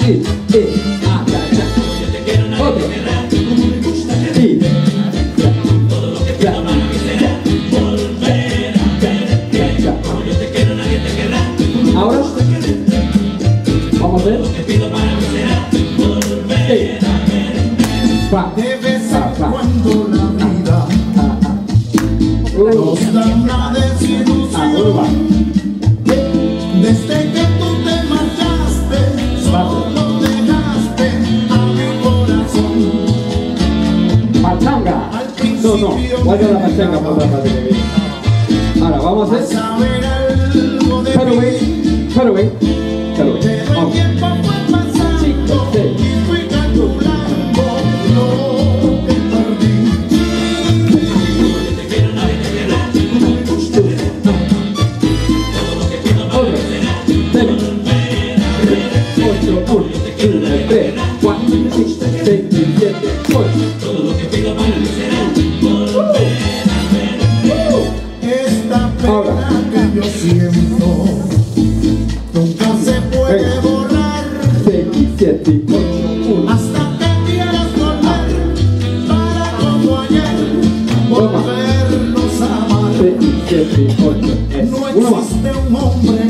sí, sí, ah, ya, ya. Yo te quiero una Otro. Como me gusta que sí. Todo lo que pido para mí será volver a ver Ya. Como yo te quiero, nadie te querrá. Ahora. Vamos ver. Lo que pido para mí será volver a ver Te besas cuando la vida nos da una desilusión. Desde que No, no, vaya la la Ahora, vamos a hacer. Halloween. Halloween, pero, yo siento nunca se puede borrar. Te quise a ti, hasta que quieras volver para como ayer volvernos a amar. Te quise a ti, No existe un hombre.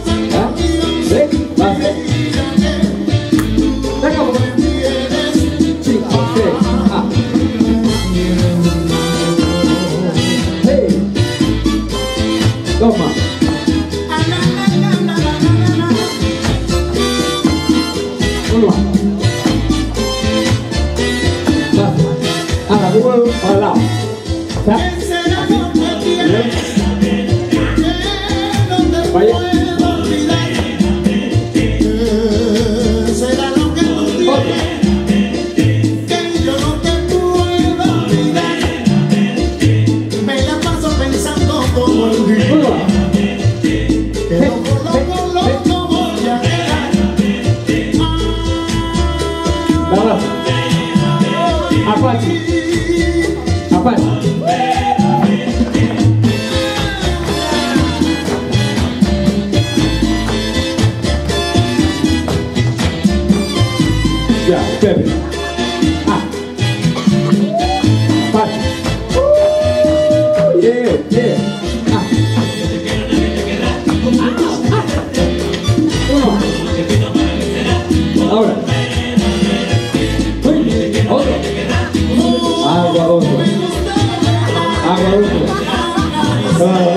Hola. Bora. Apache. Apache. Yeah, baby. Thank